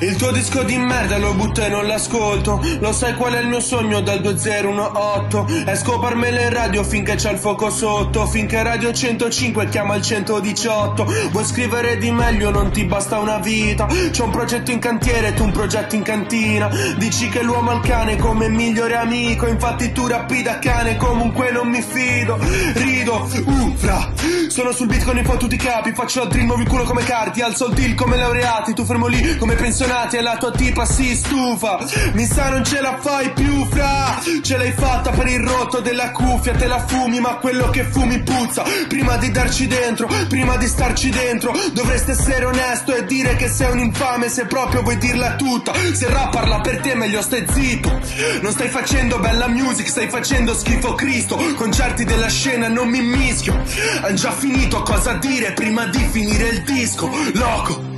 Il tuo disco di merda lo butto e non l'ascolto. Lo sai qual è il mio sogno? Dal 2018 È scoparmelo in radio finché c'è il fuoco sotto. Finché Radio 105 chiama il 118 Vuoi scrivere di meglio? Non ti basta una vita. C'è un progetto in cantiere tu un progetto in cantina. Dici che l'uomo al cane come migliore amico. Infatti tu rappi da cane comunque non mi fido. Rido, uh, Sono sul beat con i fottuti capi. Faccio la drill, muovi il culo come carti. Alzo il deal come laureati. Tu fermo lì come pensionati e la tua tipa si stufa. Mi sa non ce la fai più fra. Ce l'hai fatta per il rotto della cuffia Te la fumi ma quello che fumi puzza. Prima di darci dentro, prima di starci dentro Dovresti essere onesto e dire che sei un infame Se proprio vuoi dirla tutta. Se rap parla per te meglio stai zitto. Non stai facendo bella music, stai facendo schifo Cristo. Concerti della scena non mi mischio. Han già finito cosa dire prima di finire il disco. Loco